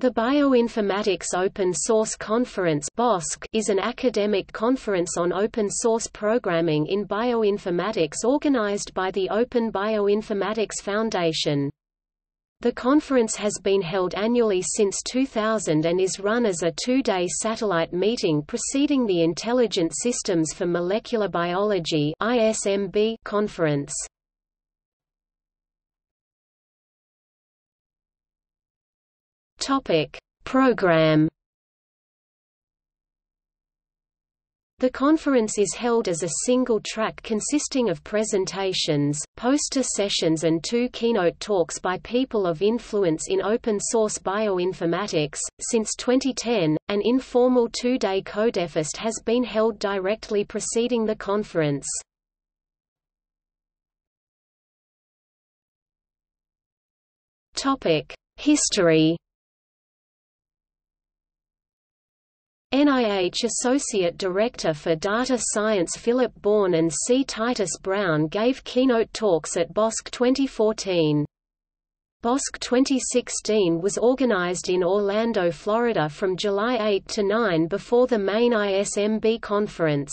The Bioinformatics Open Source Conference is an academic conference on open source programming in bioinformatics organized by the Open Bioinformatics Foundation. The conference has been held annually since 2000 and is run as a two-day satellite meeting preceding the Intelligent Systems for Molecular Biology conference. Topic Program The conference is held as a single track consisting of presentations, poster sessions and two keynote talks by people of influence in open source bioinformatics. Since 2010, an informal two-day Codefest has been held directly preceding the conference. Topic: History NIH Associate Director for Data Science Philip Bourne and C. Titus Brown gave keynote talks at BOSC 2014. BOSC 2016 was organized in Orlando, Florida from July 8 to 9 before the main ISMB conference.